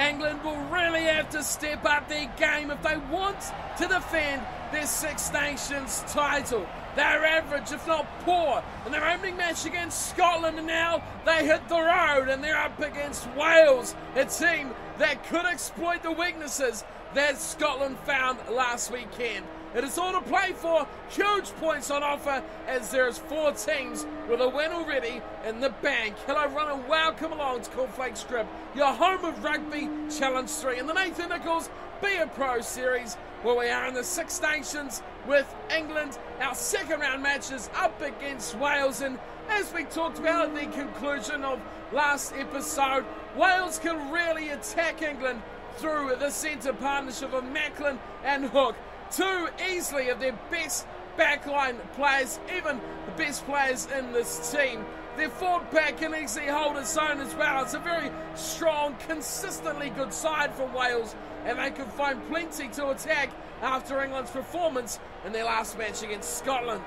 England will really have to step up their game if they want to defend their Six Nations title. They're average, if not poor, in their opening match against Scotland, and now they hit the road and they're up against Wales, a team that could exploit the weaknesses that Scotland found last weekend. It is all to play for. Huge points on offer as there's four teams with a win already in the bank. Hello, and welcome along to Cornflakes Crib, your home of rugby challenge three in the Nathan Nicholls Be a Pro series, where we are in the Six Nations with England. Our second round matches up against Wales, and as we talked about at the conclusion of last episode, Wales can really attack England through the centre partnership of Macklin and Hook two easily of their best backline players, even the best players in this team. Their forward pack can easily hold its own as well. It's a very strong, consistently good side from Wales, and they can find plenty to attack after England's performance in their last match against Scotland.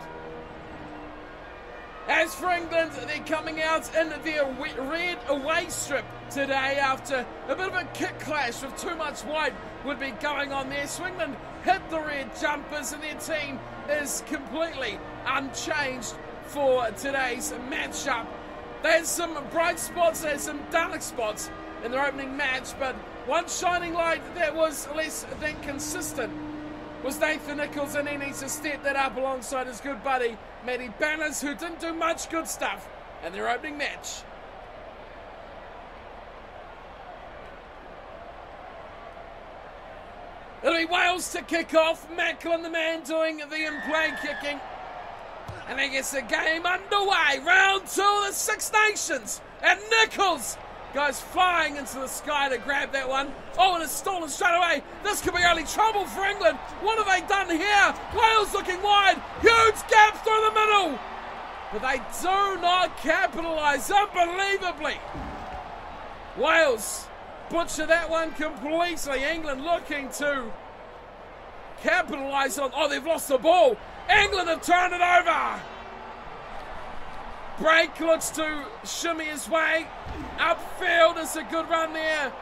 As for England, they're coming out in their red away strip today after a bit of a kick clash with too much white would be going on there. Swingland hit the red jumpers and their team is completely unchanged for today's matchup. There's some bright spots, there's some dark spots in their opening match, but one shining light that was less than consistent was Nathan Nicholls, and he needs to step that up alongside his good buddy Matty Banners, who didn't do much good stuff in their opening match. It'll be Wales to kick off. Macklin, the man doing the in-play kicking. And he gets the game underway. Round two of the Six Nations. And Nicholls goes flying into the sky to grab that one. Oh, and it's stolen straight away. This could be only trouble for England. What have they done here? Wales looking wide. Huge gap through the middle. But they do not capitalise unbelievably. Wales butcher that one completely. England looking to capitalise on. Oh, they've lost the ball. England have turned it over. Break looks to shimmy his way. Upfield is a good run there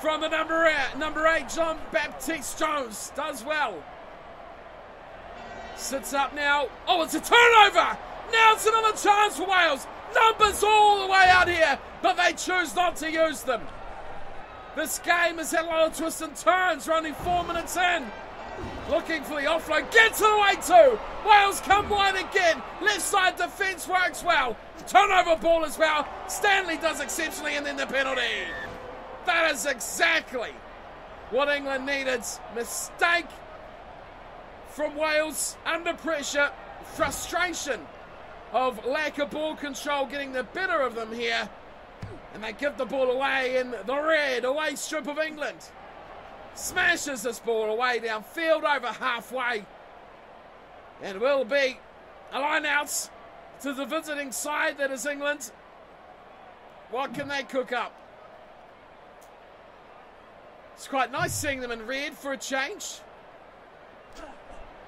from the number eight, number eight John Baptiste Jones. Does well. Sits up now. Oh, it's a turnover. Now it's another chance for Wales. Numbers all the way out here, but they choose not to use them. This game has had a lot of twists and turns. We're only four minutes in. Looking for the offload. Gets away too. Wales come wide again. Left side defence works well. Turnover ball as well. Stanley does exceptionally and then the penalty. That is exactly what England needed. Mistake from Wales under pressure. Frustration of lack of ball control getting the better of them here. And they give the ball away in the red away strip of England. Smashes this ball away downfield over halfway. And will be a line out to the visiting side that is England. What can they cook up? It's quite nice seeing them in red for a change.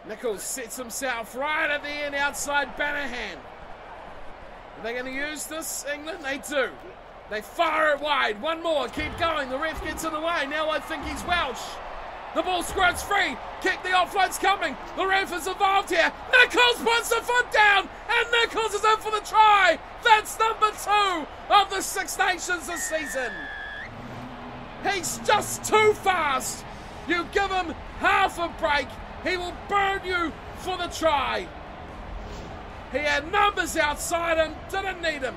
Nicholls sets himself right at the end outside Banahan. Are they going to use this, England? They do. They fire it wide. One more. Keep going. The ref gets in the way. Now I think he's Welsh. The ball squirts free. Kick the offload's coming. The ref is involved here. Nicholls puts the foot down. And Nicholls is in for the try. That's number two of the Six Nations this season. He's just too fast. You give him half a break. He will burn you for the try. He had numbers outside him. Didn't need him.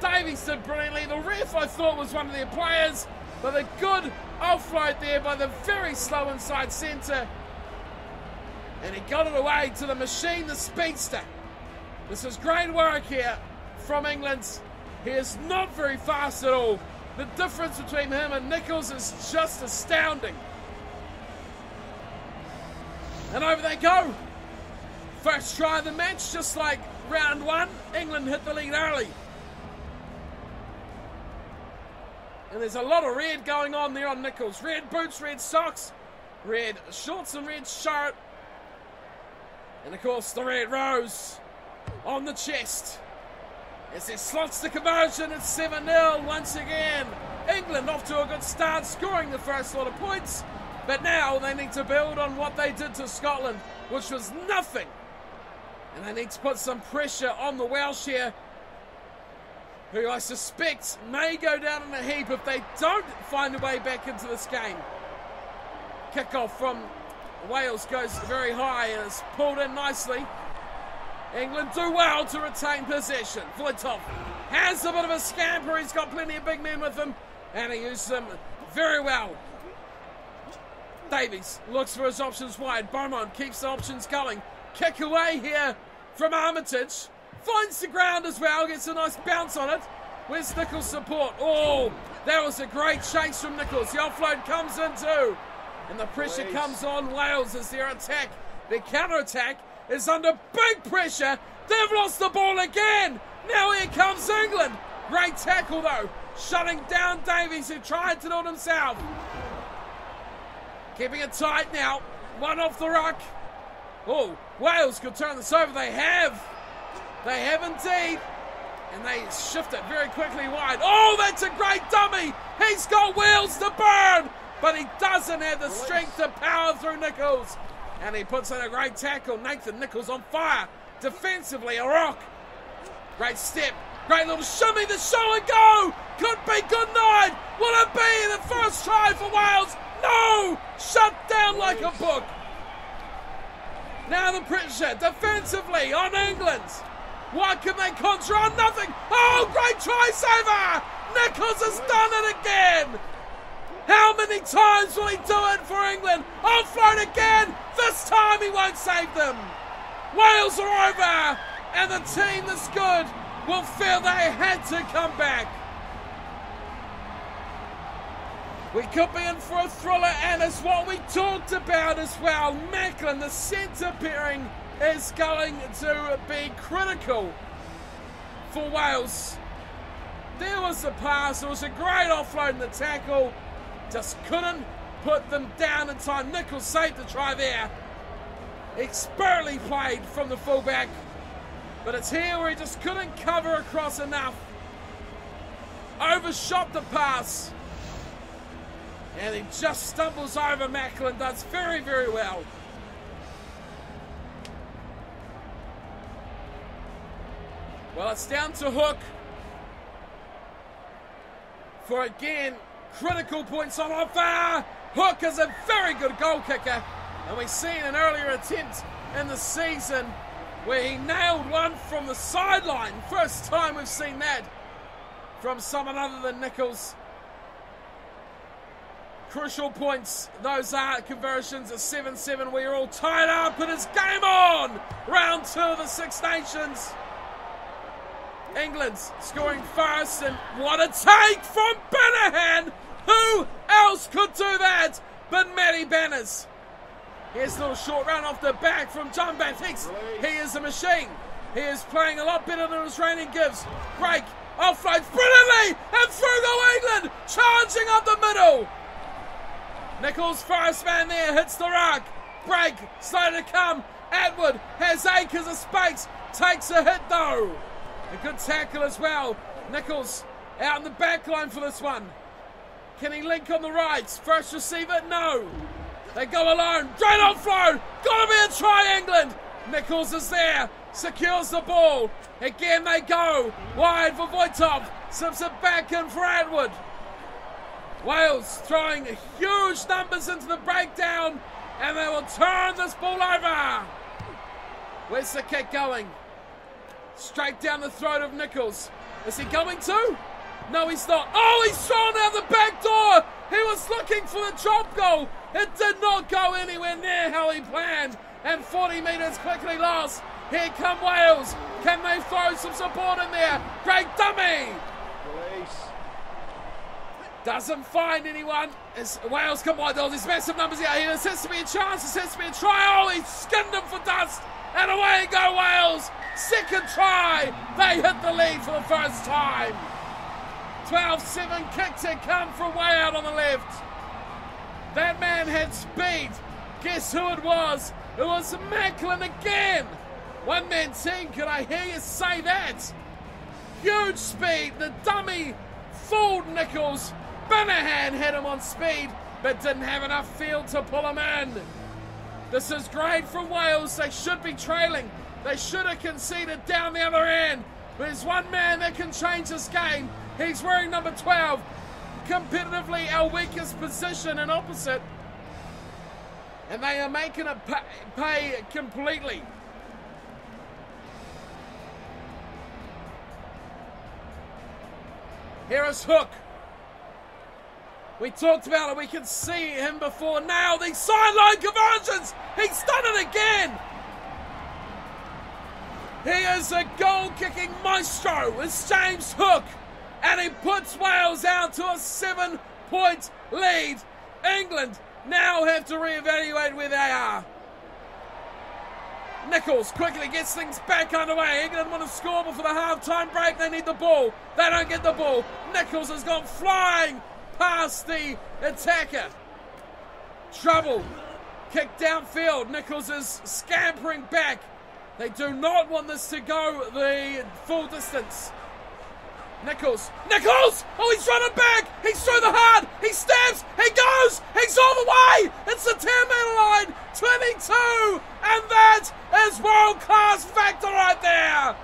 Davies did brilliantly. The ref, I thought, was one of their players, but a good offload there by the very slow inside centre. And he got it away to the machine, the speedster. This is great work here from England. He is not very fast at all. The difference between him and Nicholls is just astounding. And over they go. First try of the match, just like round one, England hit the lead early. And there's a lot of red going on there on Nicholls. Red boots, red socks, red shorts and red shirt. And of course the red rose on the chest. As he slots the conversion, it's 7-0 once again. England off to a good start, scoring the first lot of points. But now they need to build on what they did to Scotland, which was nothing. And they need to put some pressure on the Welsh here, who I suspect may go down in a heap if they don't find a way back into this game. Kickoff from Wales goes very high and is pulled in nicely. England do well to retain possession. Voitov has a bit of a scamper. He's got plenty of big men with him, and he uses them very well. Davies looks for his options wide. Beaumont keeps the options going. Kick away here from Armitage. Finds the ground as well. Gets a nice bounce on it. Where's Nicholls' support? Oh, that was a great chase from Nicholls. The offload comes in too. And the pressure comes on Wales as their attack, their counter attack is under big pressure. They've lost the ball again. Now here comes England. Great tackle though, shutting down Davies who tried to do it himself. Keeping it tight now. One off the ruck. Oh, Wales could turn this over. They have. They have indeed. And they shift it very quickly wide. Oh, that's a great dummy. He's got wheels to burn but he doesn't have the strength to power through Nicholls. And he puts in a great tackle. Nathan Nicholls on fire. Defensively, a rock. Great step. Great little shimmy, the show and go. Could be good night. Will it be the first try for Wales? No! Shut down like a book. Now the pressure defensively on England. What can they conjure on? Nothing. Oh, great try saver. Nicholls has done it again. How many times will he do it for England? Offload again! This time he won't save them! Wales are over! And the team that's good will feel they had to come back. We could be in for a thriller, and it's what we talked about as well. Macklin, the centre pairing, is going to be critical for Wales. There was the pass, it was a great offload in the tackle. Just couldn't put them down in time. Nicholls saved the try there. Expertly played from the fullback. But it's here where he just couldn't cover across enough. Overshot the pass. And he just stumbles over Macklin. Does very, very well. Well, it's down to Hook. For again, critical points on offer. Hook is a very good goal kicker, and we've seen an earlier attempt in the season where he nailed one from the sideline. First time we've seen that from someone other than Nicholls. Crucial points, those are conversions at 7 7. We are all tied up, and it's game on! Round two of the Six Nations. England's scoring first, and what a take from Banahan! Who else could do that but Matty Banners? Here's a little short run off the back from John Baptiste. He is a machine. He is playing a lot better than his training gives. Break, offloads brilliantly, and through go England, charging up the middle. Nicholls, first man there, hits the rock. Break, slow to come. Attwood has acres of space, takes a hit though. A good tackle as well. Nicholls out in the back line for this one. Can he link on the right? First receiver? No. They go alone. Great offload. Gotta be a try, England. Nicholls is there. Secures the ball. Again they go. Wide for Voitov. Slips it back in for Attwood. Wales throwing huge numbers into the breakdown. And they will turn this ball over. Where's the kick going? Straight down the throat of Nicholls. Is he going to? No, he's not. Oh, he's thrown out the back door. He was looking for the drop goal. It did not go anywhere near how he planned. And 40 metres quickly lost. Here come Wales. Can they throw some support in there? Great dummy. Release. Doesn't find anyone. It's Wales come on, oh, there's massive numbers out here. This has to be a chance. This has to be a try. Oh, he skinned him for dust. And away go Wales. Second try. They hit the lead for the first time. 12-7 kick to come from way out on the left. That man had speed. Guess who it was? It was Macklin again. One man team, could I hear you say that? Huge speed. The dummy fooled Nicholls Banahan hit him on speed, but didn't have enough field to pull him in. This is great from Wales. They should be trailing. They should have conceded down the other end. But there's one man that can change this game. He's wearing number 12. Competitively, our weakest position and opposite. And they are making it pay, pay completely. Here is Hook. We talked about it. We can see him before now. the sideline conversions. He's done it again. He is a goal kicking maestro. It's James Hook. And he puts Wales out to a seven point lead. England now have to re-evaluate where they are. Nicholls quickly gets things back underway. England want to score before the half-time break. They need the ball. They don't get the ball. Nicholls has gone flying past the attacker. Trouble. Kick downfield. Nicholls is scampering back. They do not want this to go the full distance. Nicholls. Nicholls! Oh, he's running back! He's through the heart! He stabs! He goes! He's all the way! It's the 10 metre line! 22! And that is world class factor right there!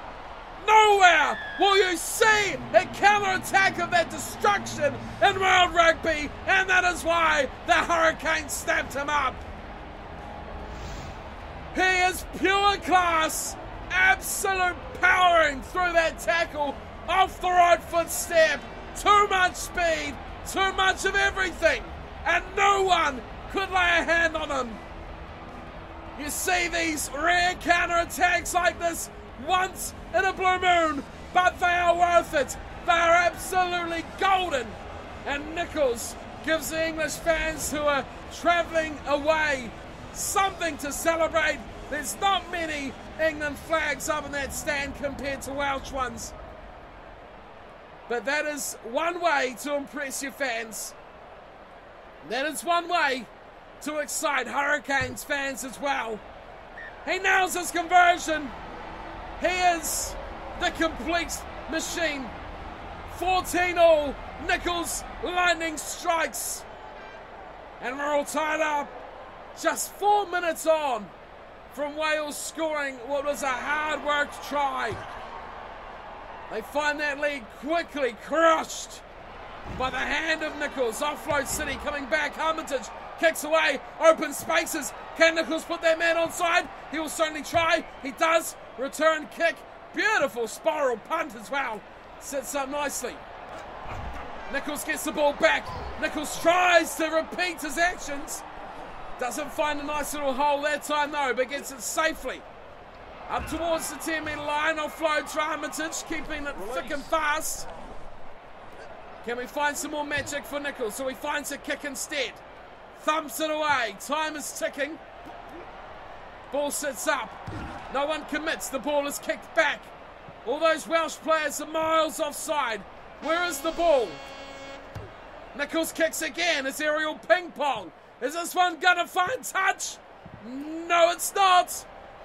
Nowhere will you see a counter attack of that destruction in world rugby, and that is why the Hurricanes snapped him up. He is pure class, absolute powering through that tackle off the right footstep. Too much speed, too much of everything, and no one could lay a hand on him. You see these rare counter attacks like this once in a blue moon, but they are worth it. They are absolutely golden. And Nicholls gives the English fans who are travelling away something to celebrate. There's not many England flags up in that stand compared to Welsh ones. But that is one way to impress your fans. That is one way to excite Hurricanes fans as well. He nails his conversion. He is the complete machine. 14 all. Nicholls lightning strikes. And we're all tied up. Just four minutes on from Wales scoring what was a hard worked try. They find that lead quickly crushed by the hand of Nicholls. Offload City coming back. Armitage kicks away. Open spaces. Can Nicholls put that man on side? He will certainly try. He does. Return kick. Beautiful spiral punt as well. Sets up nicely. Nicholls gets the ball back. Nicholls tries to repeat his actions. Doesn't find a nice little hole that time though, but gets it safely. Up towards the 10 metre line, to Armitage, keeping it Release. thick and fast. Can we find some more magic for Nicholls? So he finds a kick instead. Thumps it away. Time is ticking. Ball sits up. No one commits. The ball is kicked back. All those Welsh players are miles offside. Where is the ball? Nicholls kicks again. It's aerial ping pong. Is this one gonna find touch? No, it's not.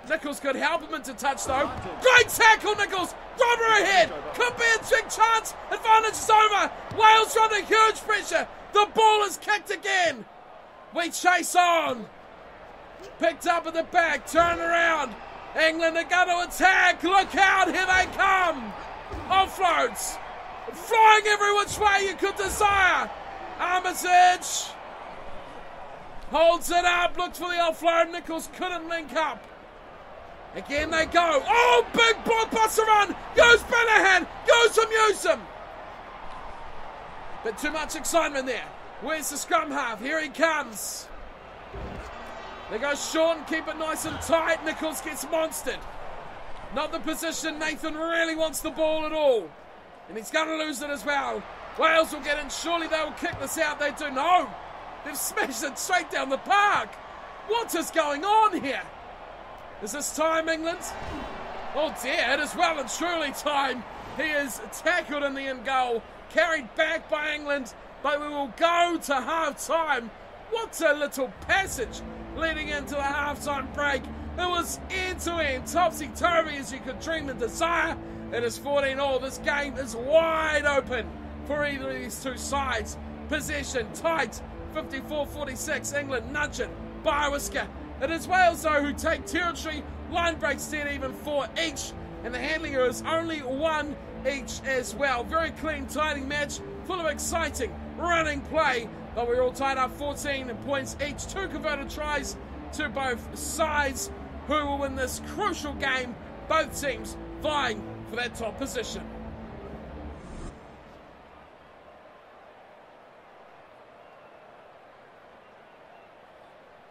Nicholls could help him into touch though. Great tackle, Nicholls! Robber ahead! Could be a big chance! Advantage is over! Wales under huge pressure! The ball is kicked again! We chase on! Picked up at the back, turn around! England are going to attack! Look out, here they come! Offloads! Flying every which way you could desire! Armitage! Holds it up, looks for the offload. Nicholls couldn't link up. Again they go. Oh, big blockbuster run. Goes Banahan. Goes from Newsom. But too much excitement there. Where's the scrum half? Here he comes. They goes and keep it nice and tight. Nicholls gets monstered. Not the position Nathan really wants the ball at all. And he's going to lose it as well. Wales will get in. Surely they will kick this out. They do. No. They've smashed it straight down the park. What is going on here? Is this time, England? Oh dear, it is well and truly time. He is tackled in the end goal, carried back by England, but we will go to half time. What a little passage leading into the half time break. It was end to end, topsy turvy as you could dream and desire. It is 14 all. This game is wide open for either of these two sides. possession. Tight. 54-46. England nudge it. By a whisker. It is Wales, though, who take territory. Line breaks 10 even for each. And the handling is only one each as well. Very clean, tidy match. Full of exciting running play. But we're all tied up 14 points each. Two converted tries to both sides. Who will win this crucial game? Both teams vying for that top position.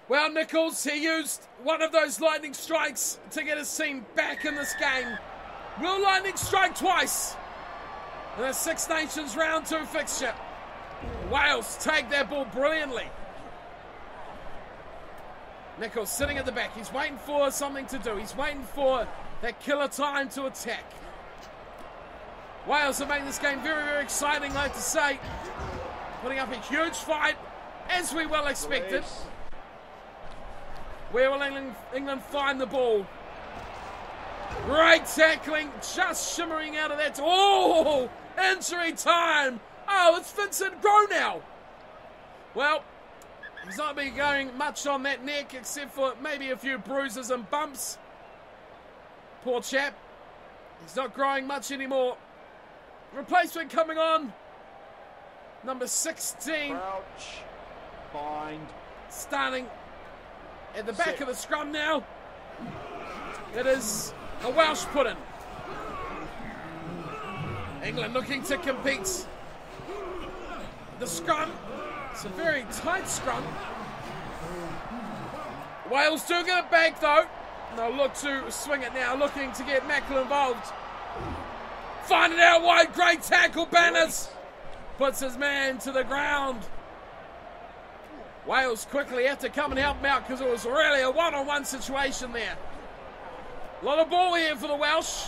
Well, Nicholls, he used one of those lightning strikes to get his team back in this game. Will lightning strike twice the Six Nations round two fixture? Wales take that ball brilliantly. Nicholls sitting at the back. He's waiting for something to do. He's waiting for that killer time to attack. Wales have made this game very, very exciting, I have to say. Putting up a huge fight, as we well expected. Where will England, England find the ball? Great tackling, just shimmering out of that. Oh, injury time. Oh, it's Vincent Gronow. Well, he's not been going much on that neck except for maybe a few bruises and bumps. Poor chap. He's not growing much anymore. Replacement coming on. Number 16. Crouch. Bind. Starting at the back of the scrum now. It is a Welsh put-in. England looking to compete. The scrum. It's a very tight scrum. Wales do get it back though. They'll look to swing it now, looking to get Macklin involved. Find it out wide. Great tackle. Banners puts his man to the ground. Wales quickly have to come and help him out because it was really a one-on-one situation there. A lot of ball here for the Welsh.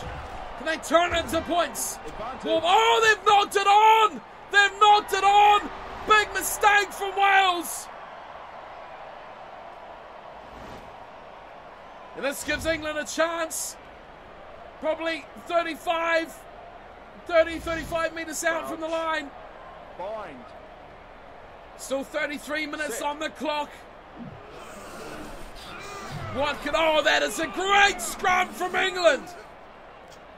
Can they turn it into points? Oh, they've knocked it on! They've knocked it on! Big mistake from Wales! And this gives England a chance. Probably 35, 30, 35 metres out from the line. Bind. Still 33 minutes on the clock. What can. Oh, that is a great scrum from England.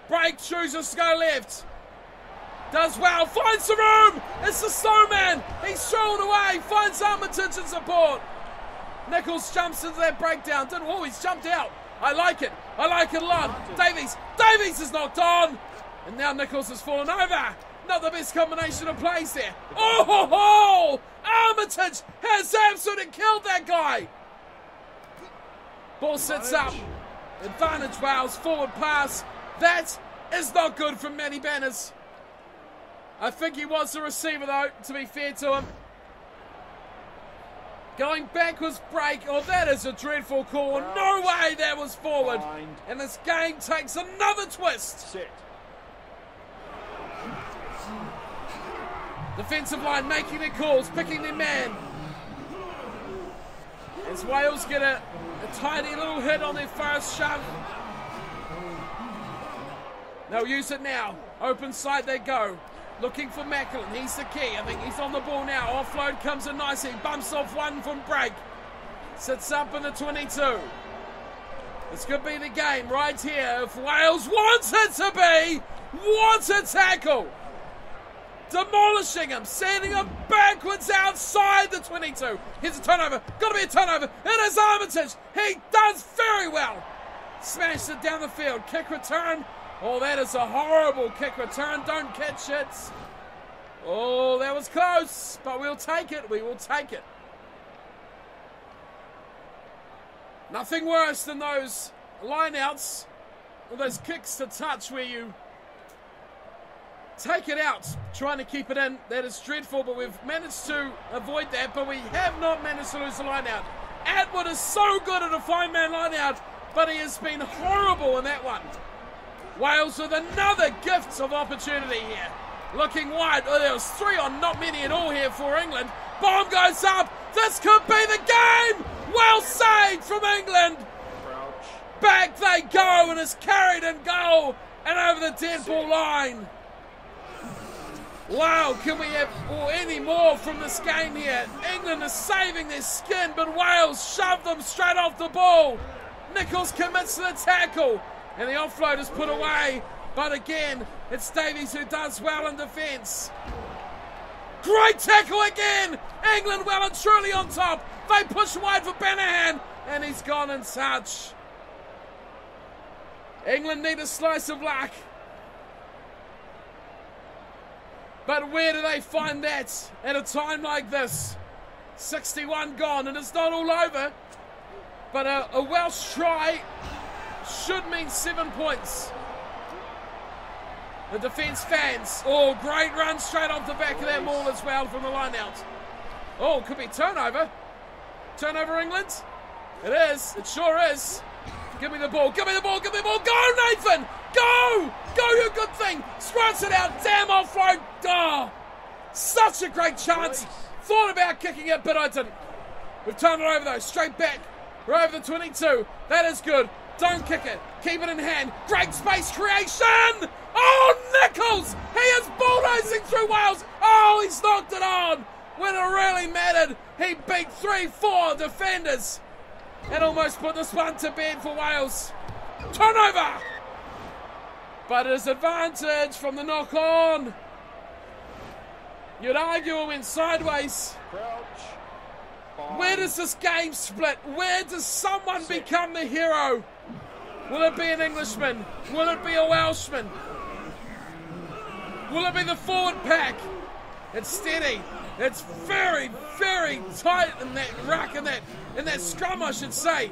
Break chooses to go left. Does well. Finds the room. It's the snowman. He's thrown away. Finds Armitage in support. Nicholls jumps into that breakdown. Didn't. Oh, he's jumped out. I like it. I like it a lot. Davies. Davies is knocked on. And now Nicholls has fallen over. Not the best combination of plays there. Oh, ho, ho! Armitage has absolutely killed that guy. Ball sits up. Advantage Wales. Forward pass. That is not good from Matty Banners. I think he was the receiver, though, to be fair to him. Going backwards break. Oh, that is a dreadful call. No way that was forward. And this game takes another twist. Sit. Defensive line making their calls, picking their man. As Wales get a, a tiny little hit on their first shove. They'll use it now. Open side they go. Looking for Macklin. He's the key. I think he's on the ball now. Offload comes in nicely. Bumps off one from break. Sits up in the 22. This could be the game right here if Wales wants it to be. Wants a tackle demolishing him, sending him backwards outside the 22. Here's a turnover. Got to be a turnover. It is Armitage. He does very well. Smashed it down the field. Kick return. Oh, that is a horrible kick return. Don't catch it. Oh, that was close, but we'll take it. We will take it. Nothing worse than those lineouts or those kicks to touch where you take it out, trying to keep it in. That is dreadful, but we've managed to avoid that, but we have not managed to lose the lineout. Attwood is so good at a fine man lineout, but he has been horrible in that one. Wales with another gift of opportunity here. Looking wide. Oh, there was three on not many at all here for England. Bomb goes up. This could be the game. Well saved from England. Back they go and is carried in goal and over the dead ball line. Wow, can we have or any more from this game here? England is saving their skin, but Wales shove them straight off the ball. Nicholls commits to the tackle, and the offload is put away. But again, it's Davies who does well in defence. Great tackle again! England well and truly on top. They push wide for Banahan, and he's gone in touch. England need a slice of luck. But where do they find that at a time like this? 61 gone, and it's not all over. But a, a Welsh try should mean seven points. The defence fans. Oh, great run straight off the back of that maul as well from the line out. Oh, could be turnover. Turnover, England? It is. It sure is. Give me the ball. Give me the ball. Give me the ball. Go, Nathan. Go. Go, you good thing. Squirts it out. Damn offload. Oh, such a great chance. Thought about kicking it, but I didn't. We've turned it over, though. Straight back. We're over the 22. That is good. Don't kick it. Keep it in hand. Great space creation. Oh, Nicholls. He is bulldozing through Wales. Oh, he's knocked it on. When it really mattered, he beat three, four defenders and almost put this one to bed for Wales. Turnover! But it is advantage from the knock on. You'd argue it went sideways. Crouch. Where does this game split? Where does someone become the hero? Will it be an Englishman? Will it be a Welshman? Will it be the forward pack? It's steady. It's very, very tight in that ruck, in that, in that scrum, I should say.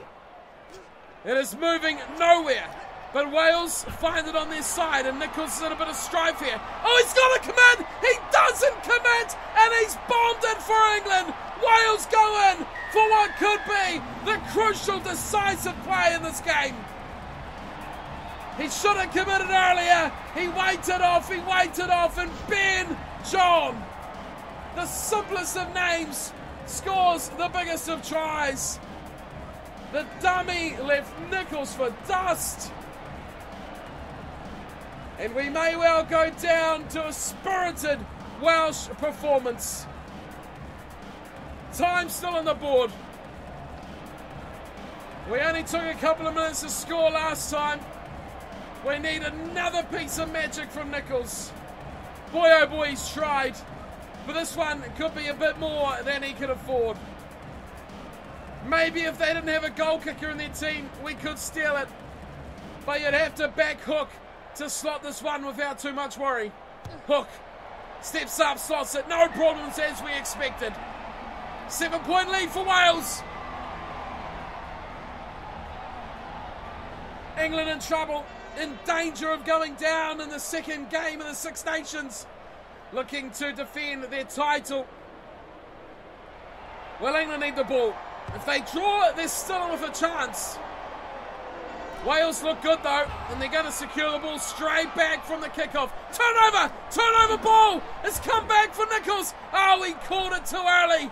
It is moving nowhere. But Wales find it on their side, and Nicholls is in a bit of strife here. Oh, he's got to commit! He doesn't commit, and he's bombed it for England. Wales go in for what could be the crucial, decisive play in this game. He should have committed earlier. He waited off, he waited off, and Ben John, the simplest of names, scores the biggest of tries. The dummy left Nicholls for dust. And we may well go down to a spirited Welsh performance. Time still on the board. We only took a couple of minutes to score last time. We need another piece of magic from Nicholls. Boy, oh boy, he's tried. But this one could be a bit more than he could afford. Maybe if they didn't have a goal kicker in their team, we could steal it. But you'd have to back Hook to slot this one without too much worry. Hook steps up, slots it, no problems as we expected. Seven point lead for Wales. England in trouble, in danger of going down in the second game of the Six Nations, looking to defend their title. Well, England need the ball. If they draw, they're still with a chance. Wales look good though, and they're going to secure the ball straight back from the kickoff. Turnover! Turnover ball! It's come back for Nicholls. Oh, he caught it too early.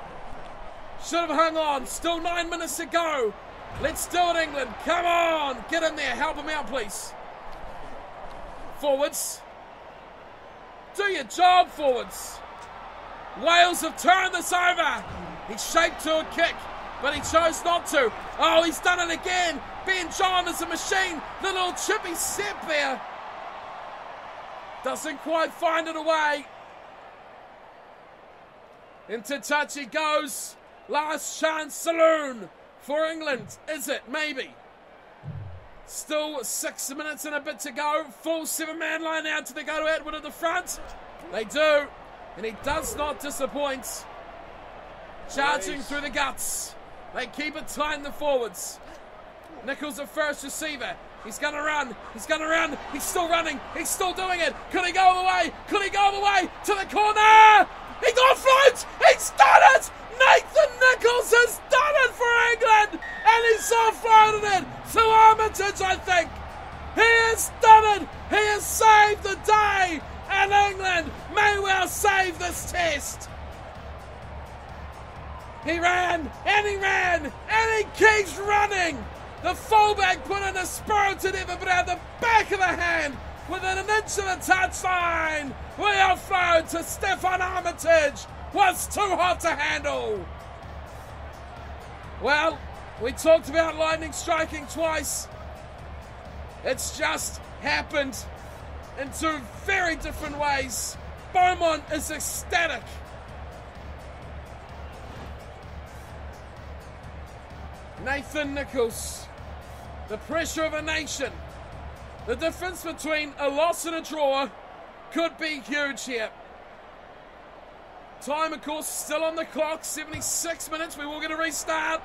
Should have hung on. Still nine minutes to go. Let's do it, England. Come on. Get in there. Help him out, please. Forwards. Do your job, forwards. Wales have turned this over. He's shaped to a kick, but he chose not to. Oh, he's done it again. Ben John is a machine. The little chippy step there. Doesn't quite find it away. Into touch he goes. Last chance saloon for England. Is it? Maybe. Still six minutes and a bit to go. Full seven man line out to the go to Edward at the front. They do. And he does not disappoint. Charging through the guts. They keep it tight in the forwards. Nicholls the first receiver. He's going to run. He's going to run. He's still running. He's still doing it. Could he go all the way? Could he go all the way to the corner? He offloads. He's done it. Nathan Nicholls has done it for England. And he's so offloaded it to Armitage, I think. He has done it. He has saved the day. And England may well save this test. He ran and he ran and he keeps running. The fullback put in a spirited effort, but at the back of the hand within an inch of the touchline. We offload to Steffon Armitage. Was too hot to handle. Well, we talked about lightning striking twice. It's just happened in two very different ways. Beaumont is ecstatic. Nathan Nicholls, the pressure of a nation. The difference between a loss and a draw could be huge here. Time, of course, still on the clock. 76 minutes. We will get a restart.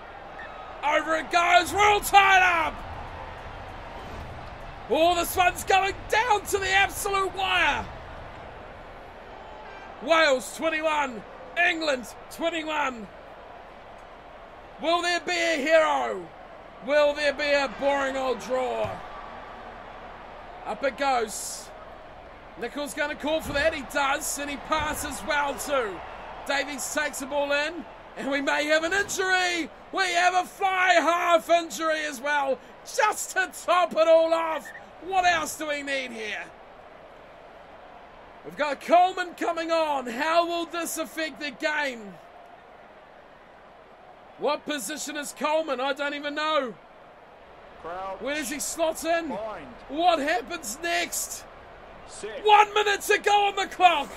Over it goes. We're all tied up. Oh, this one's going down to the absolute wire. Wales 21, England 21. Will there be a hero? Will there be a boring old draw? Up it goes. Nicholls going to call for that. He does, and he passes well too. Davies takes the ball in, and we may have an injury. We have a fly half injury as well, just to top it all off. What else do we need here? We've got Coleman coming on. How will this affect the game? What position is Coleman? I don't even know. Where does he slot in? What happens next? One minute to go on the clock.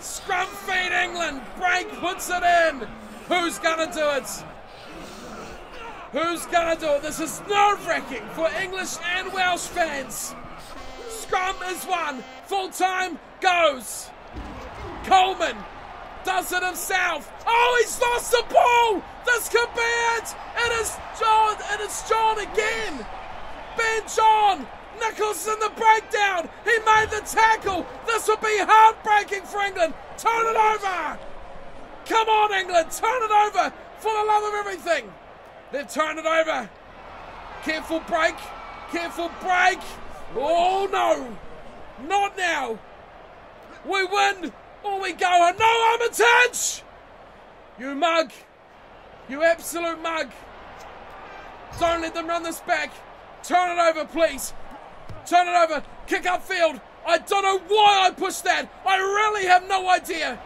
Scrum feed England. Break puts it in. Who's gonna do it? Who's gonna do it? This is nerve wracking for English and Welsh fans. Scrum is won. Full time goes. Coleman does it himself. Oh, he's lost the ball. This could be it. It is John. And It is John again. Ben John. Nicholls in the breakdown. He made the tackle. This would be heartbreaking for England. Turn it over. Come on, England. Turn it over for the love of everything. They've turned it over. Careful break. Careful break. Oh, no. Not now. We win or we go. No Armitage. You mug. You absolute mug. Don't let them run this back. Turn it over, please. Turn it over. Kick upfield. I don't know why I pushed that. I really have no idea.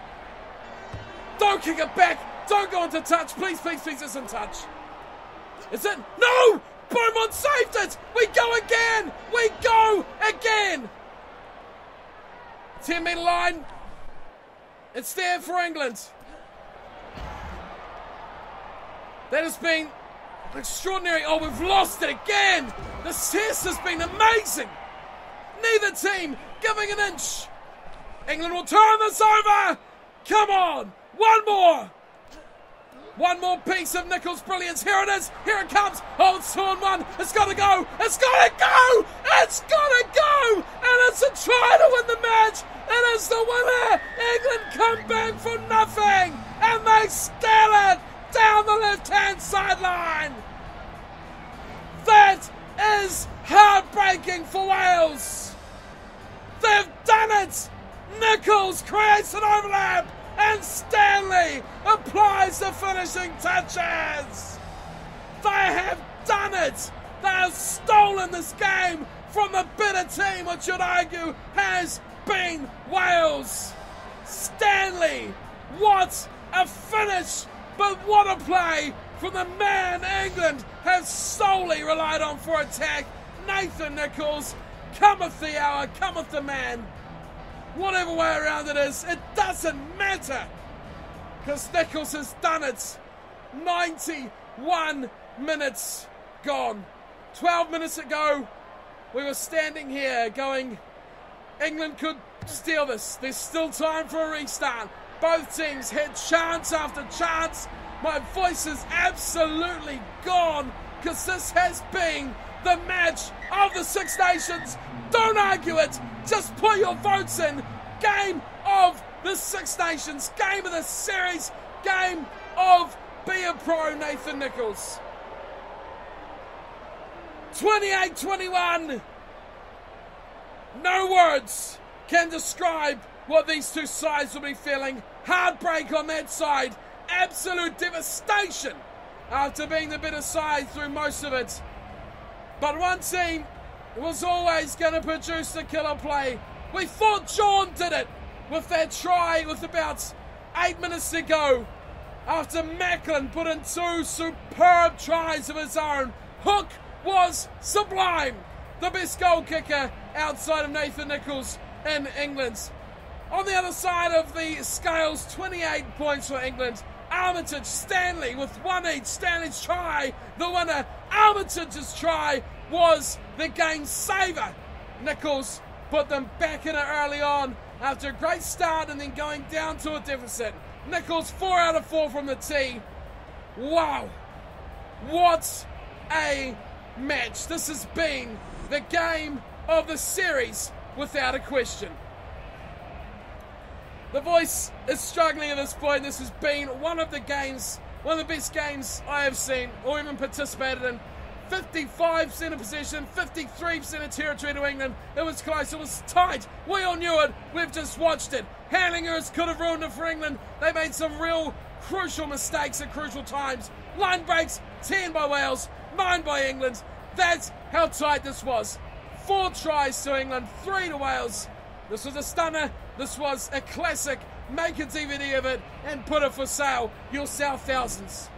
Don't kick it back. Don't go into touch. Please, please, please, isn't touch. Is it? No! Beaumont saved it! We go again! We go again! 10 metre line. It's there for England. That has been extraordinary. Oh, we've lost it again. The test has been amazing. Neither team giving an inch. England will turn this over. Come on. One more. One more piece of Nicholls' brilliance. Here it is. Here it comes. Oh, it's two on one. It's got to go. It's got to go. It's got to go. And it's a try to win the match. And It is the winner. England come back for nothing. And they steal it down the left hand sideline. That is heartbreaking for Wales. They've done it. Nicholls creates an overlap and Stanley applies the finishing touches. They have done it. They have stolen this game from the better team, which you'd argue has been Wales. Stanley, what a finish, but what a play from the man England have solely relied on for attack. Nathan Nicholls, cometh the hour, cometh the man. Whatever way around it is, it doesn't matter. Because Nicholls has done it. 91 minutes gone. 12 minutes ago, we were standing here going, England could steal this. There's still time for a restart. Both teams had chance after chance. My voice is absolutely gone because this has been the match of the Six Nations. Don't argue it. Just put your votes in. Game of the Six Nations. Game of the series. Game of Be a Pro, Nathan Nicholls. 28 21. No words can describe what these two sides will be feeling. Heartbreak on that side. Absolute devastation after being the better side through most of it. But one team was always going to produce the killer play. We thought John did it. with that try with about eight minutes to go. After Macklin put in two superb tries of his own, Hook was sublime. The best goal kicker outside of Nathan Nicholls in England. On the other side of the scales, 28 points for England. Armitage, Stanley with one each. Stanley's try, the winner. Armitage's try was the game saver. Nicholls put them back in it early on after a great start and then going down to a deficit. Nicholls, four out of four from the tee. Wow. What a match. This has been the game of the series without a question. The voice is struggling at this point. This has been one of the games, one of the best games I have seen or even participated in. 55% of possession, 53% of territory to England. It was close, it was tight. We all knew it. We've just watched it. Handlingers could have ruined it for England. They made some real crucial mistakes at crucial times. Line breaks, 10 by Wales, 9 by England. That's how tight this was. Four tries to England, three to Wales. This was a stunner. This was a classic. Make a DVD of it and put it for sale. You'll sell thousands.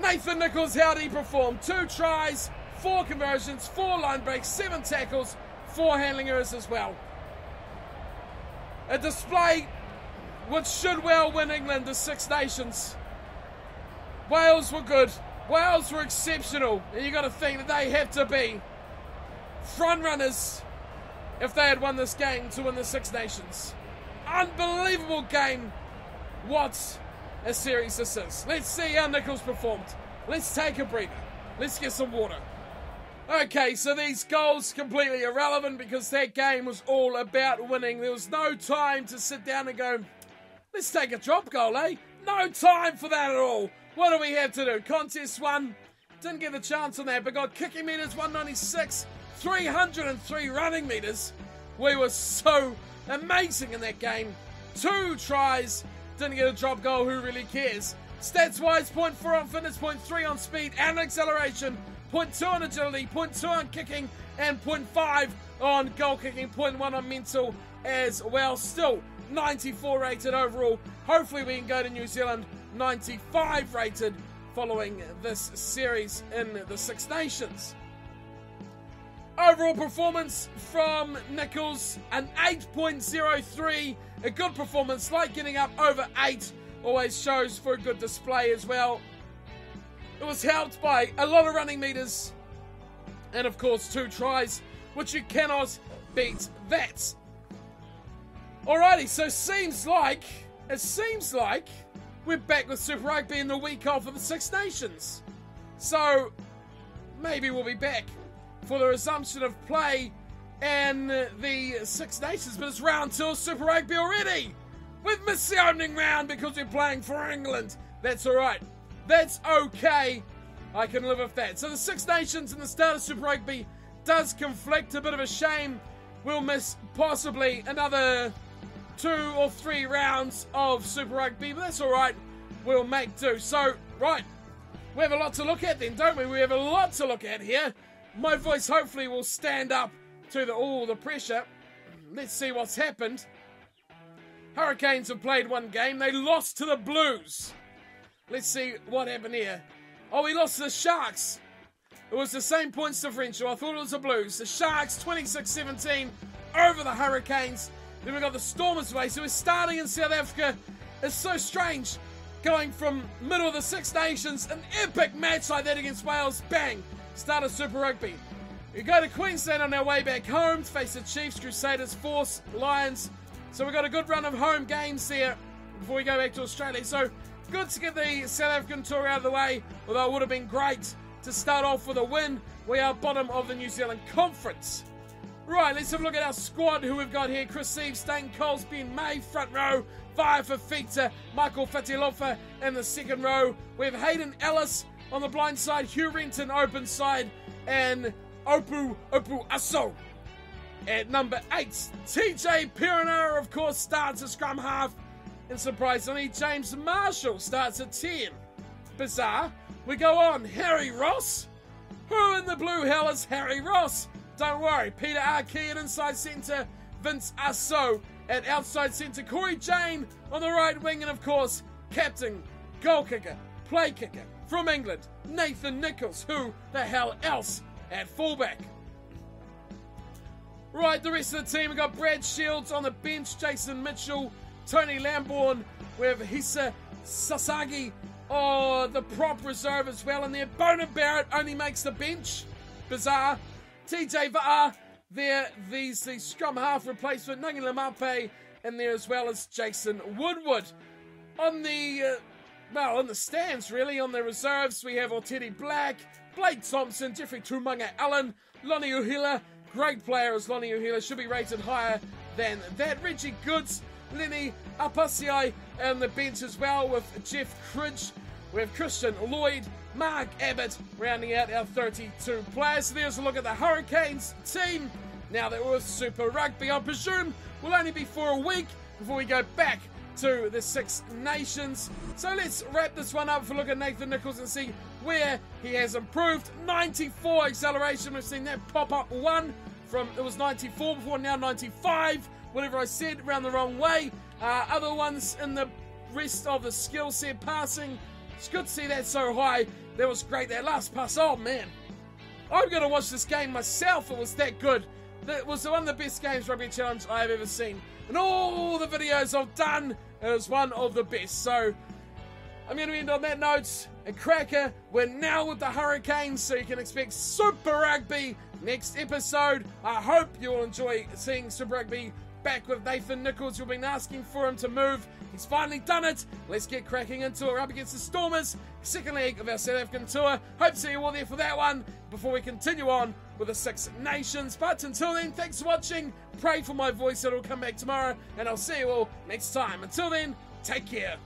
Nathan Nicholls, how did he perform? Two tries, four conversions, four line breaks, seven tackles, four handling errors as well. A display which should well win England the Six Nations. Wales were good. Wales were exceptional. And you've got to think that they have to be front runners if they had won this game to win the Six Nations. Unbelievable game. What a series this is. Let's see how Nicholls performed. Let's take a breather. Let's get some water. Okay, so these goals completely irrelevant because that game was all about winning. There was no time to sit down and go, let's take a drop goal, eh? No time for that at all. What do we have to do? Contest one. Didn't get a chance on that, but got kicking meters 196, 303 running meters. We were so amazing in that game. Two tries, didn't get a drop goal. Who really cares? Stats wise, 0.4 on fitness, 0.3 on speed and acceleration, 0.2 on agility, 0.2 on kicking, and 0.5 on goal kicking, 0.1 on mental as well. Still 94 rated overall. Hopefully, we can go to New Zealand 95 rated following this series in the Six Nations. Overall performance from Nicholls, an 8.03. A good performance, like getting up over 8, always shows for a good display as well. It was helped by a lot of running meters, and of course, two tries, which you cannot beat that. Alrighty, so seems like, it seems like we're back with Super Rugby in the week off of the Six Nations. So, maybe we'll be back for the resumption of play in the Six Nations, but it's round two of Super Rugby already. We've missed the opening round because we're playing for England. That's alright. That's okay. I can live with that. So the Six Nations and the start of Super Rugby does conflict. A bit of a shame. We'll miss possibly another two or three rounds of Super Rugby, but that's alright. We'll make do. So, right. We have a lot to look at then, don't we? We have a lot to look at here. My voice hopefully will stand up to the, all the pressure. Let's see what's happened. Hurricanes have played one game. They lost to the Blues. Let's see what happened here. Oh, we lost to the Sharks. It was the same points differential. I thought it was the Blues. The Sharks 26 17 over the Hurricanes. Then we got the Stormers away. So we're starting in South Africa. It's so strange going from middle of the Six Nations, an epic match like that against Wales. Bang! Start of Super Rugby. We go to Queensland on our way back home to face the Chiefs, Crusaders, Force, Lions. So we've got a good run of home games there before we go back to Australia. So good to get the South African tour out of the way, although it would have been great to start off with a win. We are bottom of the New Zealand Conference. Right, let's have a look at our squad who we've got here. Chris Eve, Dane Coles, Ben May, front row. Vaea Fifita, Michael Fatialofa in the second row. We have Hayden Ellis on the blind side, Hugh Renton open side, and Opu Opu Aso at number eight. TJ Perenara, of course, starts at scrum half. And surprisingly, James Marshall starts at 10. Bizarre. We go on. Harry Ross. Who in the blue hell is Harry Ross? Don't worry. Peter Arkey at inside centre. Vince Aso at outside centre. Cory Jane on the right wing, and of course, captain, goal kicker, play kicker from England, Nathan Nicholls. Who the hell else at fullback? Right, the rest of the team, we've got Brad Shields on the bench, Jason Mitchell, Tony Lamborn with Hisa Sasagi, oh, the prop reserve as well in there. Beauden Barrett only makes the bench. Bizarre. TJ Va'a, there, these the scrum half replacement, Ngani Laumape in there as well as Jason Woodward. On the, uh, well, on the stands really, on the reserves, we have Otere Black, Blade Thomson, Jeffrey Tumunga Allen, Loni Uhila, Great player as Loni Uhila should be rated higher than that. Reggie Goodes, Leni Apisai on the bench as well with Jeff Cridge. We have Christian Lloyd, Mark Abbott rounding out our 32 players. So there's a look at the Hurricanes team. Now that we're with Super Rugby, I presume We'll only be for a week before we go back to the Six Nations. So let's wrap this one up for a look at Nathan Nicholls and see where he has improved. 94 acceleration, we've seen that pop up one from it was 94 before, now 95. Whatever I said, around the wrong way. Uh, other ones in the rest of the skill set passing. It's good to see that so high. That was great. That last pass, oh man. I'm going to watch this game myself. It was that good. That was one of the best games rugby challenge I have ever seen. And all the videos I've done, it was one of the best. So I'm going to end on that note. And cracker. We're now with the Hurricanes, so you can expect Super Rugby next episode. I hope you'll enjoy seeing Super Rugby back with Nathan Nicholls. You've been asking for him to move. He's finally done it. Let's get cracking into it. We're up against the Stormers, second leg of our South African tour. Hope to see you all there for that one before we continue on with the Six Nations. But until then, thanks for watching. Pray for my voice, it'll come back tomorrow, and I'll see you all next time. Until then, take care.